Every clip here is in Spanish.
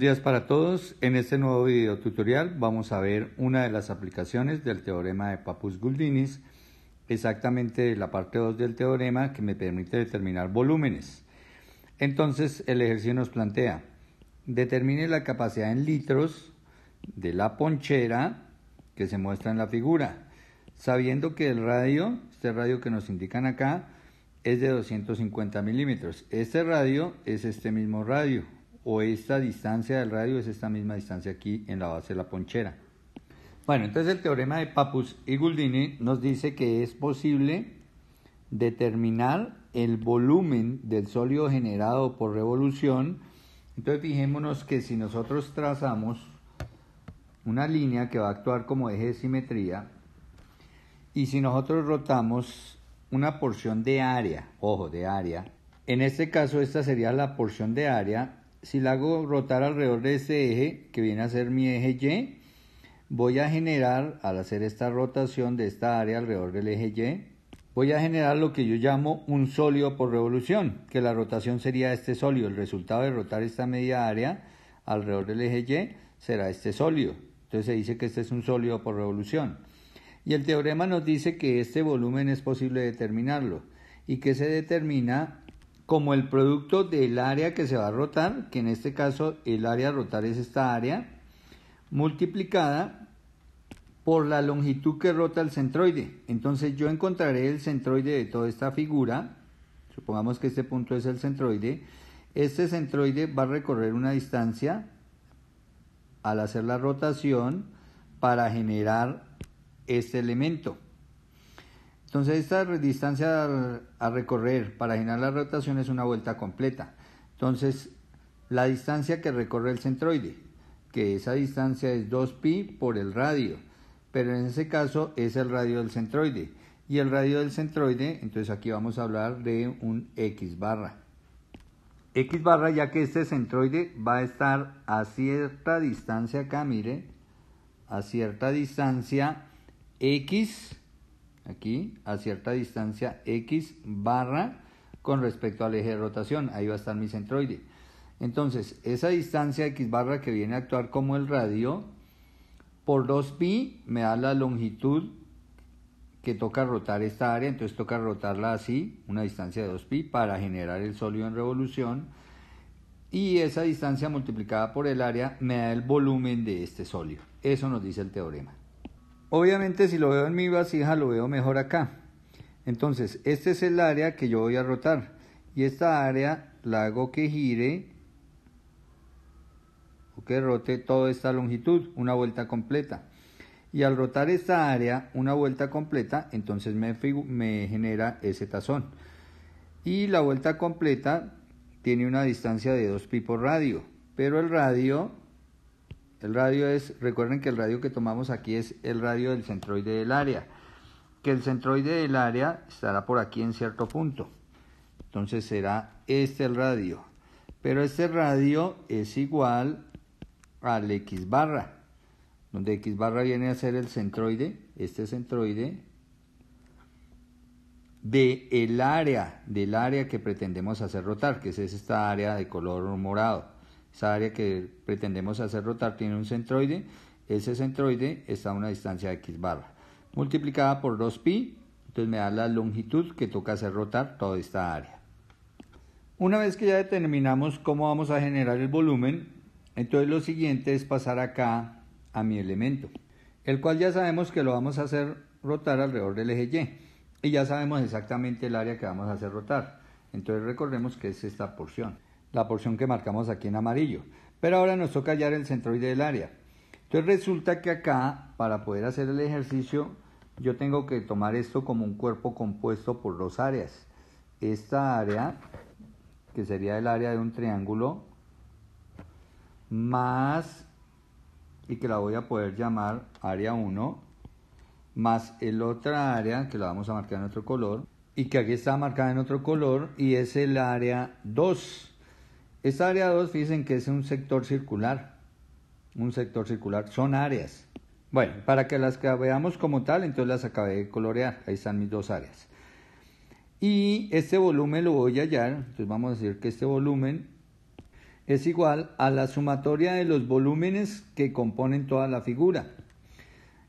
días para todos. En este nuevo video tutorial vamos a ver una de las aplicaciones del teorema de Papus-Guldinis, exactamente la parte 2 del teorema que me permite determinar volúmenes. Entonces el ejercicio nos plantea, determine la capacidad en litros de la ponchera que se muestra en la figura, sabiendo que el radio, este radio que nos indican acá, es de 250 milímetros. Este radio es este mismo radio, o esta distancia del radio es esta misma distancia aquí en la base de la ponchera. Bueno, entonces el teorema de Papus y Guldini nos dice que es posible determinar el volumen del sólido generado por revolución. Entonces fijémonos que si nosotros trazamos una línea que va a actuar como eje de simetría y si nosotros rotamos una porción de área, ojo, de área, en este caso esta sería la porción de área si la hago rotar alrededor de este eje, que viene a ser mi eje Y, voy a generar, al hacer esta rotación de esta área alrededor del eje Y, voy a generar lo que yo llamo un sólido por revolución, que la rotación sería este sólido. El resultado de rotar esta media área alrededor del eje Y será este sólido. Entonces se dice que este es un sólido por revolución. Y el teorema nos dice que este volumen es posible determinarlo y que se determina como el producto del área que se va a rotar, que en este caso el área a rotar es esta área, multiplicada por la longitud que rota el centroide. Entonces yo encontraré el centroide de toda esta figura, supongamos que este punto es el centroide, este centroide va a recorrer una distancia al hacer la rotación para generar este elemento. Entonces esta distancia a recorrer para generar la rotación es una vuelta completa. Entonces la distancia que recorre el centroide, que esa distancia es 2pi por el radio, pero en ese caso es el radio del centroide. Y el radio del centroide, entonces aquí vamos a hablar de un x barra. x barra ya que este centroide va a estar a cierta distancia acá, mire, a cierta distancia x aquí a cierta distancia x barra con respecto al eje de rotación. Ahí va a estar mi centroide. Entonces, esa distancia x barra que viene a actuar como el radio, por 2pi me da la longitud que toca rotar esta área, entonces toca rotarla así, una distancia de 2pi para generar el sólido en revolución. Y esa distancia multiplicada por el área me da el volumen de este sólido. Eso nos dice el teorema. Obviamente si lo veo en mi vasija lo veo mejor acá. Entonces, este es el área que yo voy a rotar. Y esta área la hago que gire o que rote toda esta longitud, una vuelta completa. Y al rotar esta área una vuelta completa, entonces me, genera ese tazón. Y la vuelta completa tiene una distancia de 2 pi por radio. Pero el radio el radio es, recuerden que el radio que tomamos aquí es el radio del centroide del área, que el centroide del área estará por aquí en cierto punto. Entonces será este el radio. Pero este radio es igual al X barra, donde X barra viene a ser el centroide, este centroide, de el área, del área que pretendemos hacer rotar, que es esta área de color morado. Esa área que pretendemos hacer rotar tiene un centroide. Ese centroide está a una distancia de x barra. Multiplicada por 2pi, entonces me da la longitud que toca hacer rotar toda esta área. Una vez que ya determinamos cómo vamos a generar el volumen, entonces lo siguiente es pasar acá a mi elemento, el cual ya sabemos que lo vamos a hacer rotar alrededor del eje Y. Y ya sabemos exactamente el área que vamos a hacer rotar. Entonces recordemos que es esta porción la porción que marcamos aquí en amarillo. Pero ahora nos toca hallar el centroide del área. Entonces resulta que acá, para poder hacer el ejercicio, yo tengo que tomar esto como un cuerpo compuesto por dos áreas. Esta área, que sería el área de un triángulo, más, y que la voy a poder llamar área 1, más el otra área, que la vamos a marcar en otro color, y que aquí está marcada en otro color, y es el área 2. Esta área 2, fíjense que es un sector circular. Un sector circular. Son áreas. Bueno, para que las veamos como tal, entonces las acabé de colorear. Ahí están mis dos áreas. Y este volumen lo voy a hallar. Entonces vamos a decir que este volumen es igual a la sumatoria de los volúmenes que componen toda la figura.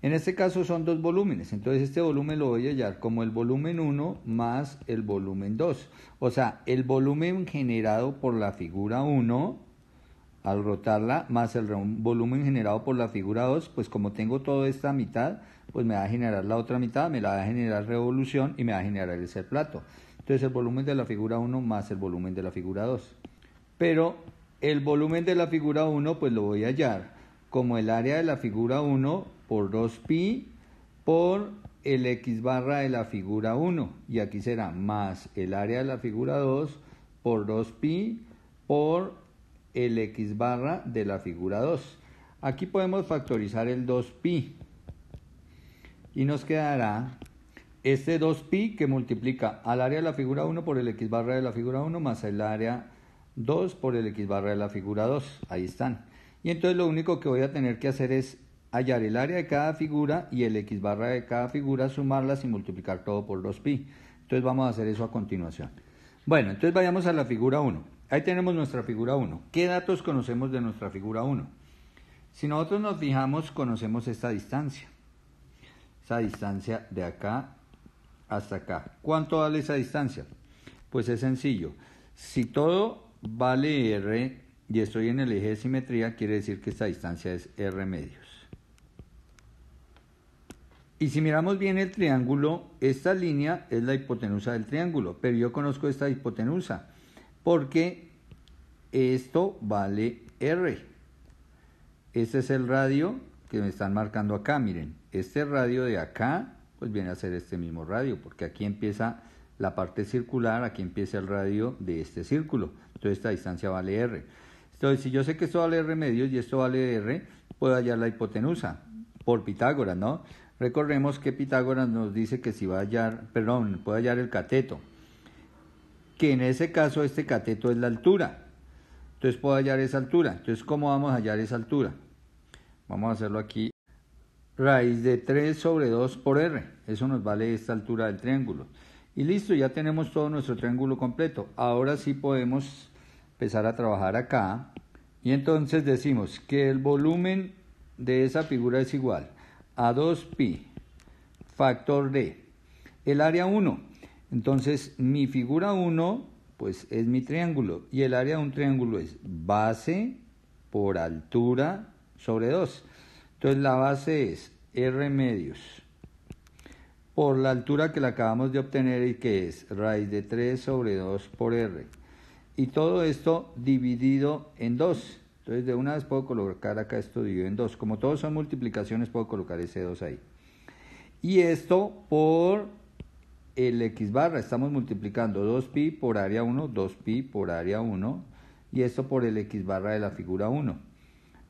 En este caso son dos volúmenes, entonces este volumen lo voy a hallar como el volumen 1 más el volumen 2. O sea, el volumen generado por la figura 1 al rotarla más el volumen generado por la figura 2, pues como tengo toda esta mitad, pues me va a generar la otra mitad, me la va a generar revolución y me va a generar ese plato. Entonces el volumen de la figura 1 más el volumen de la figura 2. Pero el volumen de la figura 1 pues lo voy a hallar como el área de la figura 1 por 2pi por el x barra de la figura 1 y aquí será más el área de la figura 2 por 2pi por el x barra de la figura 2. Aquí podemos factorizar el 2pi y nos quedará este 2pi que multiplica al área de la figura 1 por el x barra de la figura 1 más el área 2 por el x barra de la figura 2. Ahí están. Y entonces lo único que voy a tener que hacer es hallar el área de cada figura y el x barra de cada figura, sumarlas y multiplicar todo por 2pi. Entonces vamos a hacer eso a continuación. Bueno, entonces vayamos a la figura 1. Ahí tenemos nuestra figura 1. ¿Qué datos conocemos de nuestra figura 1? Si nosotros nos fijamos, conocemos esta distancia. Esa distancia de acá hasta acá. ¿Cuánto vale esa distancia? Pues es sencillo. Si todo vale r y estoy en el eje de simetría, quiere decir que esta distancia es r medios. Y si miramos bien el triángulo, esta línea es la hipotenusa del triángulo, pero yo conozco esta hipotenusa porque esto vale r. Este es el radio que me están marcando acá, miren. Este radio de acá, pues viene a ser este mismo radio, porque aquí empieza la parte circular, aquí empieza el radio de este círculo. Entonces esta distancia vale r. Entonces, si yo sé que esto vale r medios y esto vale r, puedo hallar la hipotenusa por Pitágoras, ¿no? Recordemos que Pitágoras nos dice que si va a hallar, perdón, puede hallar el cateto, que en ese caso este cateto es la altura. Entonces puedo hallar esa altura. Entonces, ¿cómo vamos a hallar esa altura? Vamos a hacerlo aquí. Raíz de 3 sobre 2 por r. Eso nos vale esta altura del triángulo. Y listo, ya tenemos todo nuestro triángulo completo. Ahora sí podemos empezar a trabajar acá. Y entonces decimos que el volumen de esa figura es igual a 2pi factor de el área 1. Entonces mi figura 1 pues es mi triángulo y el área de un triángulo es base por altura sobre 2. Entonces la base es r medios por la altura que la acabamos de obtener y que es raíz de 3 sobre 2 por r. Y todo esto dividido en 2. Entonces de una vez puedo colocar acá esto dividido en 2. Como todos son multiplicaciones puedo colocar ese 2 ahí. Y esto por el x barra. Estamos multiplicando 2pi por área 1, 2pi por área 1. Y esto por el x barra de la figura 1.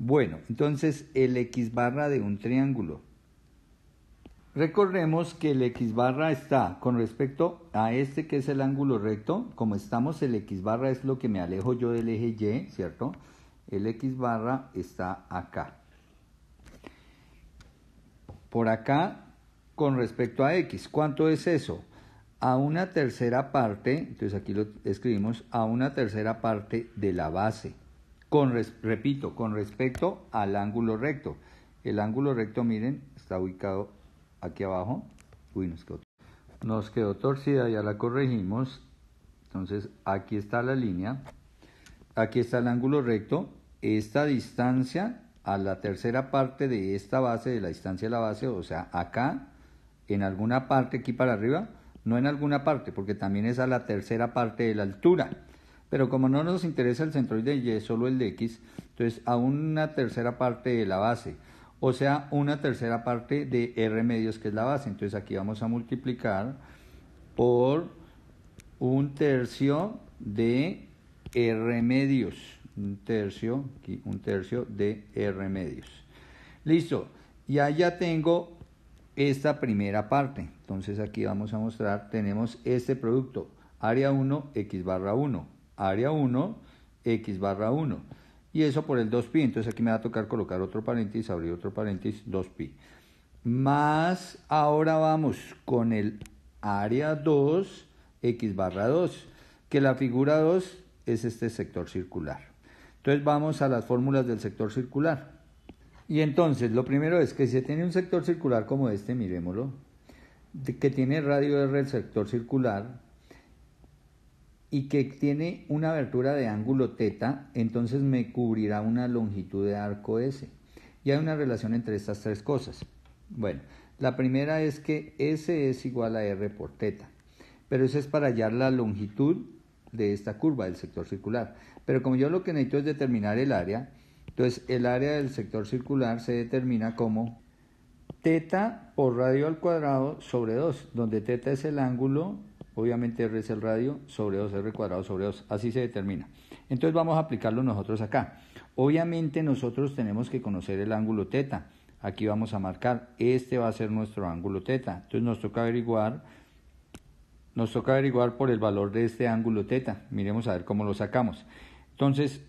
Bueno, entonces el x barra de un triángulo Recordemos que el x barra está con respecto a este que es el ángulo recto, como estamos el x barra es lo que me alejo yo del eje y, ¿cierto? El x barra está acá. Por acá, con respecto a x, ¿cuánto es eso? A una tercera parte, entonces aquí lo escribimos, a una tercera parte de la base. Con, repito, con respecto al ángulo recto. El ángulo recto, miren, está ubicado aquí abajo. Uy, nos quedó, nos quedó torcida, ya la corregimos. Entonces, aquí está la línea. Aquí está el ángulo recto. Esta distancia a la tercera parte de esta base, de la distancia de la base, o sea, acá, en alguna parte aquí para arriba, no en alguna parte, porque también es a la tercera parte de la altura. Pero como no nos interesa el centroide Y, solo el de X, entonces a una tercera parte de la base o sea, una tercera parte de R medios, que es la base. Entonces aquí vamos a multiplicar por un tercio de R medios. Un tercio, aquí, un tercio de R medios. Listo. Ya ya tengo esta primera parte. Entonces aquí vamos a mostrar, tenemos este producto. Área 1, X barra 1. Área 1, X barra 1 y eso por el 2pi. Entonces aquí me va a tocar colocar otro paréntesis, abrir otro paréntesis, 2pi. Más ahora vamos con el área 2, x barra 2, que la figura 2 es este sector circular. Entonces vamos a las fórmulas del sector circular. Y entonces, lo primero es que si se tiene un sector circular como este, miremoslo, que tiene radio R el sector circular y que tiene una abertura de ángulo teta, entonces me cubrirá una longitud de arco S. Y hay una relación entre estas tres cosas. Bueno, la primera es que S es igual a R por teta, pero eso es para hallar la longitud de esta curva del sector circular. Pero como yo lo que necesito es determinar el área, entonces el área del sector circular se determina como teta por radio al cuadrado sobre 2, donde teta es el ángulo, obviamente R es el radio, sobre 2R cuadrado sobre 2, así se determina. Entonces vamos a aplicarlo nosotros acá. Obviamente nosotros tenemos que conocer el ángulo teta. Aquí vamos a marcar, este va a ser nuestro ángulo teta. Entonces nos toca averiguar nos toca averiguar por el valor de este ángulo teta. Miremos a ver cómo lo sacamos. Entonces,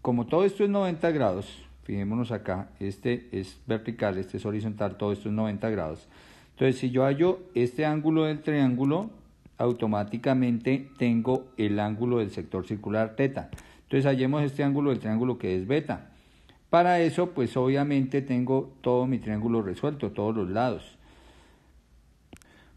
como todo esto es 90 grados, fijémonos acá, este es vertical, este es horizontal, todo esto es 90 grados. Entonces, si yo hallo este ángulo del triángulo, automáticamente tengo el ángulo del sector circular teta. Entonces, hallemos este ángulo del triángulo que es beta. Para eso, pues obviamente tengo todo mi triángulo resuelto, todos los lados.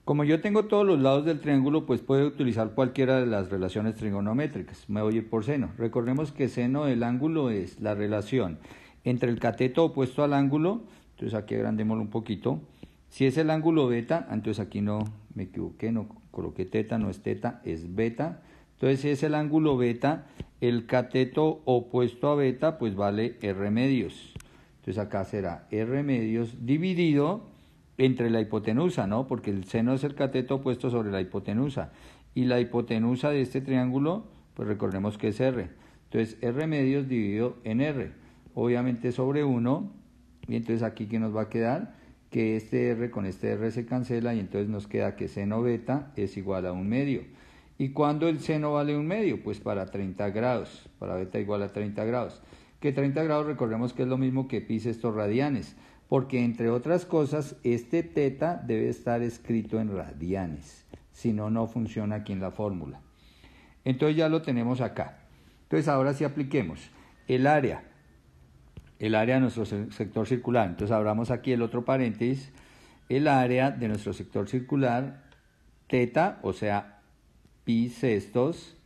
Como yo tengo todos los lados del triángulo, pues puedo utilizar cualquiera de las relaciones trigonométricas. Me voy a ir por seno. Recordemos que seno del ángulo es la relación entre el cateto opuesto al ángulo, entonces aquí agrandémoslo un poquito. Si es el ángulo beta, entonces aquí no me equivoqué, no coloqué teta, no es teta, es beta. Entonces si es el ángulo beta, el cateto opuesto a beta, pues vale R medios. Entonces acá será R medios dividido entre la hipotenusa, ¿no? Porque el seno es el cateto puesto sobre la hipotenusa. Y la hipotenusa de este triángulo, pues recordemos que es R. Entonces, R medios dividido en R. Obviamente sobre 1. Y entonces aquí que nos va a quedar que este R con este R se cancela y entonces nos queda que seno beta es igual a un medio. ¿Y cuándo el seno vale un medio? Pues para 30 grados, para beta igual a 30 grados. Que 30 grados recordemos que es lo mismo que pi estos radianes porque entre otras cosas este teta debe estar escrito en radianes, si no, no funciona aquí en la fórmula. Entonces ya lo tenemos acá. Entonces ahora sí apliquemos el área, el área de nuestro sector circular. Entonces abramos aquí el otro paréntesis, el área de nuestro sector circular, teta, o sea, pi sextos,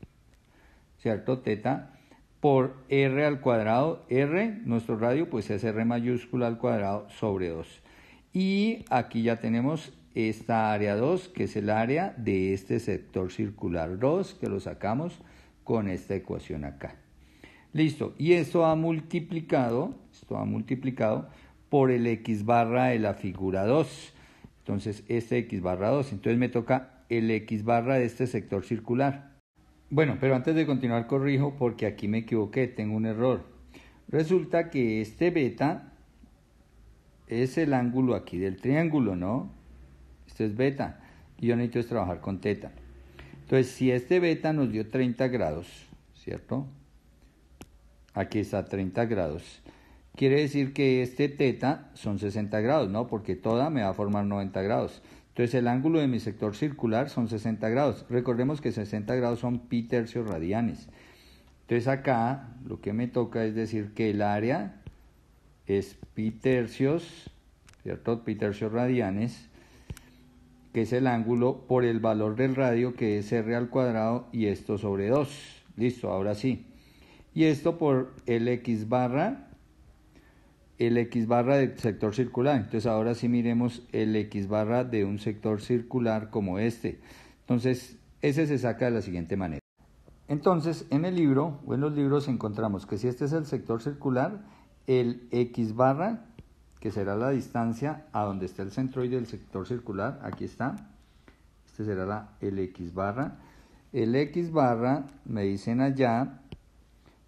¿cierto? Teta por r al cuadrado. r, nuestro radio, pues es r mayúscula al cuadrado sobre 2. Y aquí ya tenemos esta área 2, que es el área de este sector circular 2, que lo sacamos con esta ecuación acá. Listo, y esto ha multiplicado, esto ha multiplicado por el x barra de la figura 2. Entonces, este x barra 2. Entonces me toca el x barra de este sector circular. Bueno, pero antes de continuar corrijo porque aquí me equivoqué, tengo un error. Resulta que este beta es el ángulo aquí del triángulo, ¿no? Este es beta y yo necesito trabajar con teta. Entonces, si este beta nos dio 30 grados, ¿cierto? Aquí está 30 grados. Quiere decir que este teta son 60 grados, ¿no? Porque toda me va a formar 90 grados. Entonces el ángulo de mi sector circular son 60 grados. Recordemos que 60 grados son pi tercios radianes. Entonces acá lo que me toca es decir que el área es pi tercios, ¿cierto? Pi tercios radianes, que es el ángulo por el valor del radio que es r al cuadrado y esto sobre 2. Listo, ahora sí. Y esto por el x barra el X barra del sector circular. Entonces ahora sí miremos el X barra de un sector circular como este. Entonces ese se saca de la siguiente manera. Entonces en el libro o en los libros encontramos que si este es el sector circular, el X barra, que será la distancia a donde está el centroide del sector circular, aquí está, este será la, el X barra. El X barra me dicen allá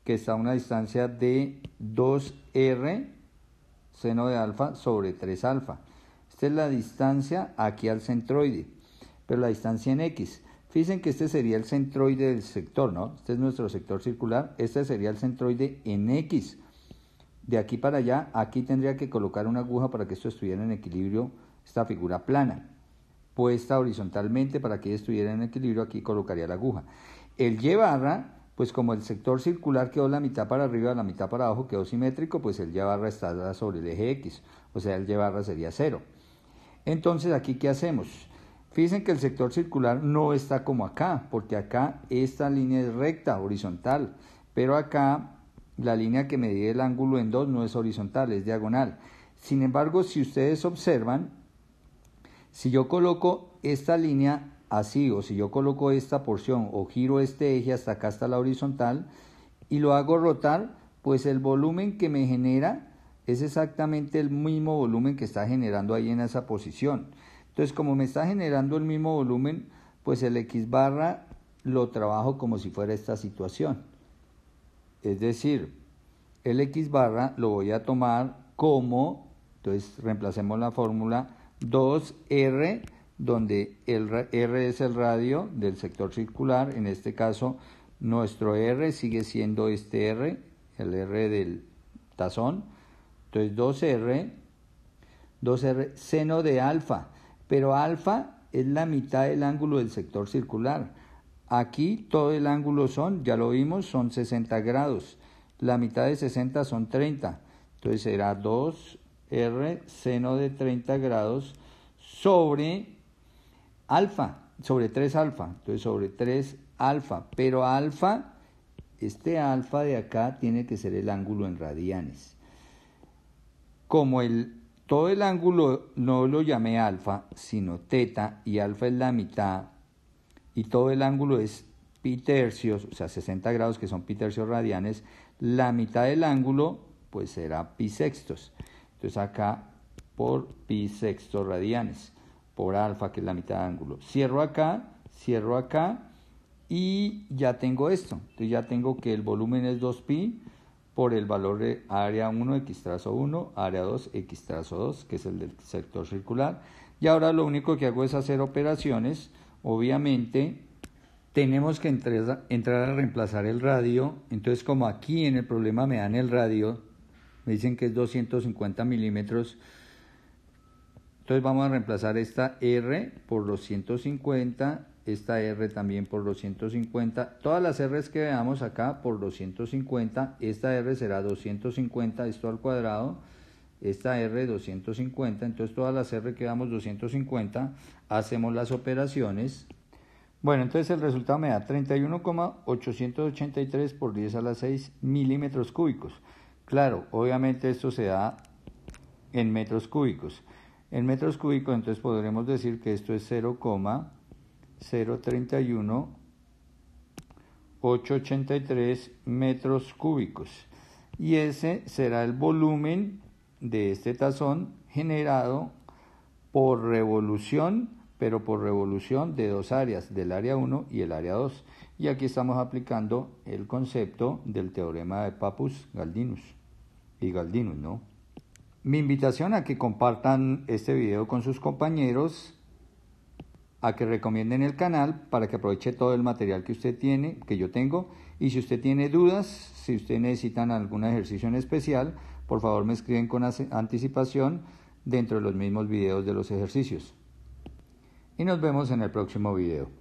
que está a una distancia de 2R seno de alfa sobre 3 alfa. Esta es la distancia aquí al centroide, pero la distancia en X. Fíjense que este sería el centroide del sector, ¿no? Este es nuestro sector circular, este sería el centroide en X. De aquí para allá, aquí tendría que colocar una aguja para que esto estuviera en equilibrio, esta figura plana. Puesta horizontalmente para que estuviera en equilibrio, aquí colocaría la aguja. El Y barra pues como el sector circular quedó la mitad para arriba, la mitad para abajo quedó simétrico, pues el y barra está sobre el eje X, o sea, el y barra sería cero. Entonces, ¿aquí qué hacemos? Fíjense que el sector circular no está como acá, porque acá esta línea es recta, horizontal, pero acá la línea que me divide el ángulo en dos no es horizontal, es diagonal. Sin embargo, si ustedes observan, si yo coloco esta línea así, o si yo coloco esta porción o giro este eje hasta acá hasta la horizontal y lo hago rotar, pues el volumen que me genera es exactamente el mismo volumen que está generando ahí en esa posición. Entonces, como me está generando el mismo volumen, pues el X barra lo trabajo como si fuera esta situación. Es decir, el X barra lo voy a tomar como, entonces reemplacemos la fórmula, 2R, donde el R es el radio del sector circular, en este caso nuestro R sigue siendo este R, el R del tazón, entonces 2R, 2R seno de alfa, pero alfa es la mitad del ángulo del sector circular. Aquí todo el ángulo son, ya lo vimos, son 60 grados. La mitad de 60 son 30. Entonces será 2R seno de 30 grados sobre alfa, sobre 3 alfa. Entonces sobre 3 alfa. Pero alfa, este alfa de acá tiene que ser el ángulo en radianes. Como el todo el ángulo no lo llamé alfa, sino teta, y alfa es la mitad, y todo el ángulo es pi tercios, o sea, 60 grados que son pi tercios radianes, la mitad del ángulo pues será pi sextos. Entonces acá por pi sextos radianes, por alfa que es la mitad del ángulo. Cierro acá, cierro acá y ya tengo esto. Entonces ya tengo que el volumen es 2pi por el valor de área 1, x trazo 1, área 2, x trazo 2, que es el del sector circular. Y ahora lo único que hago es hacer operaciones. Obviamente tenemos que entrar a reemplazar el radio. Entonces como aquí en el problema me dan el radio, me dicen que es 250 milímetros. Entonces vamos a reemplazar esta R por 250 esta R también por 250, todas las R's que veamos acá por 250, esta R será 250, esto al cuadrado, esta R 250, entonces todas las R que veamos 250, hacemos las operaciones. Bueno, entonces el resultado me da 31,883 por 10 a la 6 milímetros cúbicos. Claro, obviamente esto se da en metros cúbicos. En metros cúbicos entonces podremos decir que esto es 0, 031 883 metros cúbicos y ese será el volumen de este tazón generado por revolución, pero por revolución de dos áreas, del área 1 y el área 2. Y aquí estamos aplicando el concepto del teorema de Papus Galdinus y Galdinus, ¿no? Mi invitación a que compartan este video con sus compañeros a que recomienden el canal para que aproveche todo el material que usted tiene, que yo tengo. Y si usted tiene dudas, si usted necesitan algún ejercicio en especial, por favor me escriben con anticipación dentro de los mismos videos de los ejercicios. Y nos vemos en el próximo video.